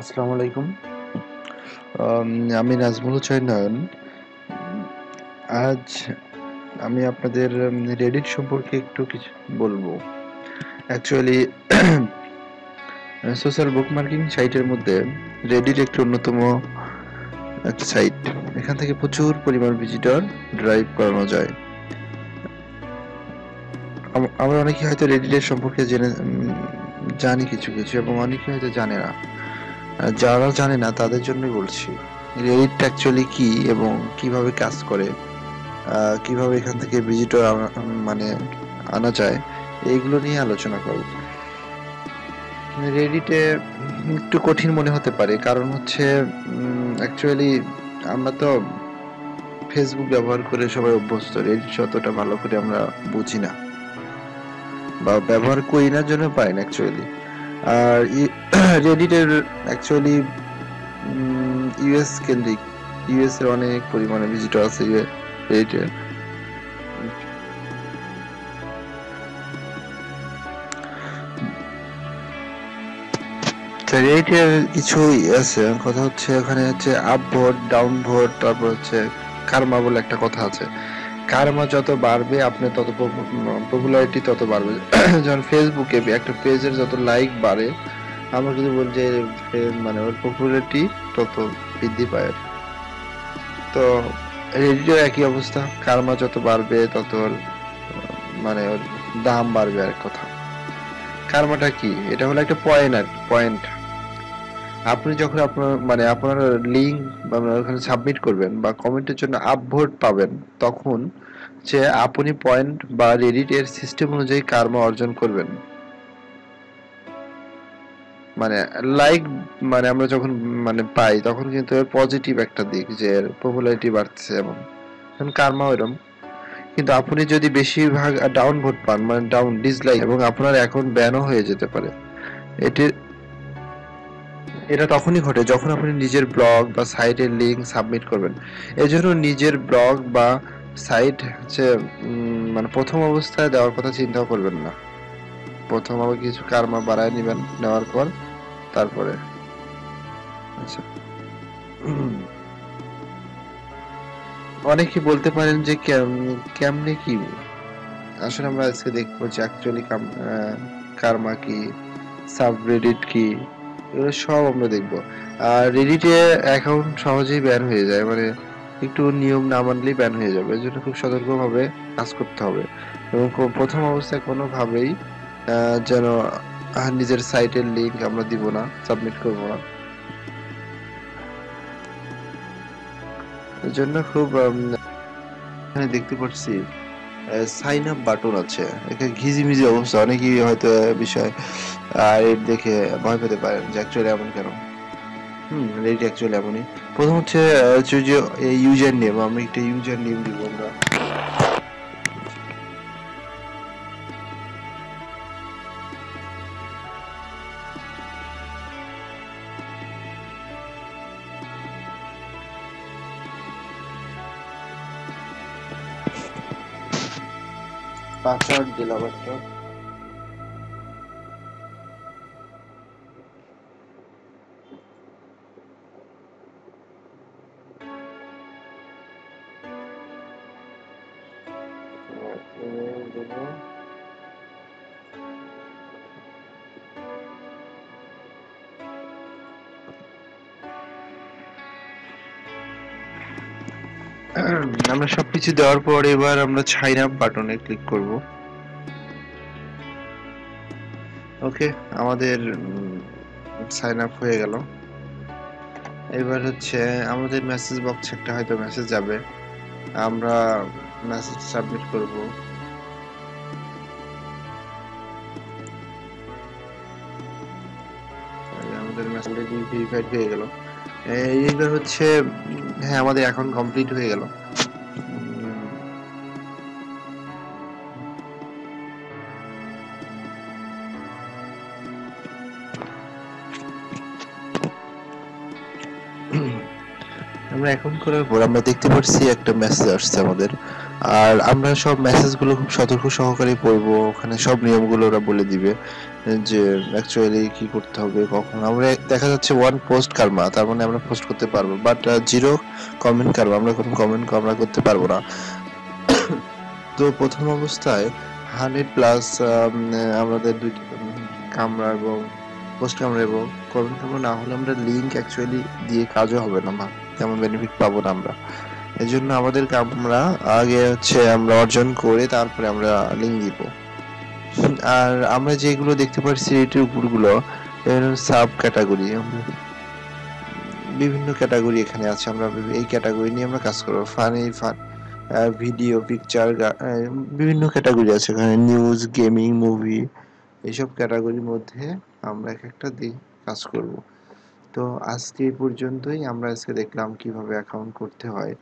আসসালামু আলাইকুম। আমি নাজমুল হোসেন নয়ন। আজ আমি আপনাদের রেডিট সম্পর্কে একটু কিছু বলব। অ্যাকচুয়ালি সোশ্যাল বুক মার্কিং সাইটের মধ্যে রেডিট একটি অন্যতম একটা সাইট এখান থেকে প্রচুর পরিমাণ ভিজিটর ড্রাইভ করানো যায়। আমরা অনেকে হয়তো রেডিটের সম্পর্কে জেনে জানি কিছু কিছু এবং অনেকে হয়তো জানে না। যারা জানে না, তাদের জন্যই বলছি রেডিট অ্যাকচুয়ালি কি এবং কীভাবে কাজ করে কীভাবে এখান থেকে ভিজিটর মানে আনা যায়, এইগুলো নিয়ে আলোচনা করব। রেডিটে একটু কঠিন মনে হতে পারে, কারণ হচ্ছে অ্যাকচুয়ালি আমরা তো ফেসবুক ব্যবহার করে সবাই অভ্যস্ত রেডিট অতটা ভালো করে আমরা বুঝি না, বা ব্যবহার করি না জন্য পাই না অ্যাকচুয়ালি আর রেডিটের অ্যাকচুয়ালি ইউএস কেন্দ্রিক ইউএস এর অনেক পরিমাণে ভিজিটর আছে রেডিটে রেডিটের কিছু আছে, কথা হচ্ছে ওখানে হচ্ছে আপ ভোট ডাউন ভোট তারপর হচ্ছে কারমা বলে একটা কথা আছে। কারমা যত বাড়বে আপনার তত পপুলারিটি তত বাড়বে। যখন ফেসবুকে একটা পেজের যত লাইক বাড়ে, আমরা কিন্তু বলি যে মানে ওর পপুলারিটি তত বৃদ্ধি পায়। তো রেডিও একই অবস্থা, কারমা যত বাড়বে, তত ওর মানে ওর দাম বাড়বে আর কথা। কারমাটা কি? এটা হলো একটা পয়েন্ট আর পয়েন্ট আপনি যখন আপনার মানে আপনার লিঙ্ক ওখানে সাবমিট করবেন বা কমেন্টের জন্য আপভোট পাবেন, তখন যে আপনি পয়েন্ট বা রেডিট এর সিস্টেম অনুযায়ী কার্মা অর্জন করবেন। মানে লাইক মানে আমরা যখন মানে পাই, তখন কিন্তু এর পজিটিভ একটা দিক যে এর পপুলারিটি বাড়ছে এবং এখন কার্মা ওইরকম। কিন্তু আপনি যদি বেশিরভাগ ডাউন ভোট পান মানে ডাউন ডিসলাইক এবং আপনার অ্যাকাউন্ট ব্যানও হয়ে যেতে পারে। এটি এটা তখনই ঘটে যখন আপনি নিজের ব্লগ বা সাইটের লিঙ্ক সাবমিট করবেন। এজন্য নিজের ব্লগ বা সাইট হচ্ছে মানে প্রথম অবস্থায় দেওয়ার কথা চিন্তাও করবেন না। প্রথম আবার কিছু কারমা বাড়ায় নেবেন, নেওয়ার পর তারপরে। আচ্ছা। অনেকে বলতে পারেন যে কেমনে কি? আসলে আমরা আজকে দেখব যে অ্যাকচুয়ালি কারমা কি সাবরেডিট কি এগুলো সব আমরা দেখব। আর রেডিটে অ্যাকাউন্ট সহজেই ব্যান হয়ে যায় মানে একটু নিয়ম না মানলেই ব্যান হয়ে যাবে এর জন্য খুব সতর্কভাবে কাজ করতে হবে। এবং প্রথম অবস্থায় কোনোভাবেই যেন নিজের সাইটের লিঙ্ক আমরা দিব না সাবমিট করব না। জন্য খুব দেখতে পাচ্ছি। সাইন আপ বাটন আছে। এখানে ঘিজিমিজি অবস্থা, অনেকেই হয়তো বিষয় আর দেখে ভয় পেতে পারেন যে অ্যাকচুয়ালি এমন কেন। হুম রেট অ্যাকচুয়ালি এমনই। প্রথম হচ্ছে হচ্ছে যে ইউজার নেম আমি একটা ইউজার নেম দিব আমরা। পাসওয়ার্ড দিলাম একটা email দেব আমরা সবকিছু দেওয়ার পর এবার আমরা সাইন আপ বাটনে ক্লিক করব। ওকে, আমাদের সাইন আপ হয়ে গেল। এবার হচ্ছে আমাদের মেসেজ বক্স একটা হয়তো মেসেজ যাবে। আমরা মেসেজ সাবমিট করব। আমাদের মেসেজ ভেরিফাইড হয়ে গেল। এইবার হচ্ছে হ্যাঁ আমাদের এখন কমপ্লিট হয়ে গেল। আমরা এখন করার পর আমরা দেখতে পাচ্ছি একটা মেসেজ আসছে আমাদের। আর আমরা সব মেসেজগুলো খুব সতর্ক সহকারে পড়ব, ওখানে সব নিয়মগুলো ওরা বলে দিবে, যে অ্যাকচুয়ালি কি করতে হবে, কখন। আমরা দেখা যাচ্ছে ওয়ান পোস্ট কারমা তার মানে আমরা পোস্ট করতে পারব বাট জিরো কমেন্ট কারমা আমরা কোনো কমেন্ট আমরা করতে পারব না। তো প্রথম অবস্থায় হান্ড্রেড প্লাস আমাদের দুইটি কামরা এবং পোস্ট কামরা এবং কমেন্ট কামরা না হলে আমরা লিঙ্ক অ্যাকচুয়ালি দিয়ে কাজও হবে না তেমন বেনিফিট পাবো না আমরা। এই জন্য আমাদের আমরা আগে হচ্ছে আমরা অর্জন করে তারপরে আমরা লিঙ্ক দিব। আর আমরা যেগুলো দেখতে পাচ্ছি এটির উপরগুলো সাব ক্যাটাগরি বিভিন্ন ক্যাটাগরি এখানে আছে, আমরা এই ক্যাটাগরি নিয়ে আমরা কাজ করব। ফানি ফান ভিডিও পিকচার বিভিন্ন ক্যাটাগরি আছে এখানে নিউজ গেমিং মুভি এইসব ক্যাটাগরির মধ্যে আমরা এক একটা দিয়ে কাজ করব। তো আজকে এই পর্যন্তই, আমরা আজকে দেখলাম কীভাবে অ্যাকাউন্ট করতে হয়।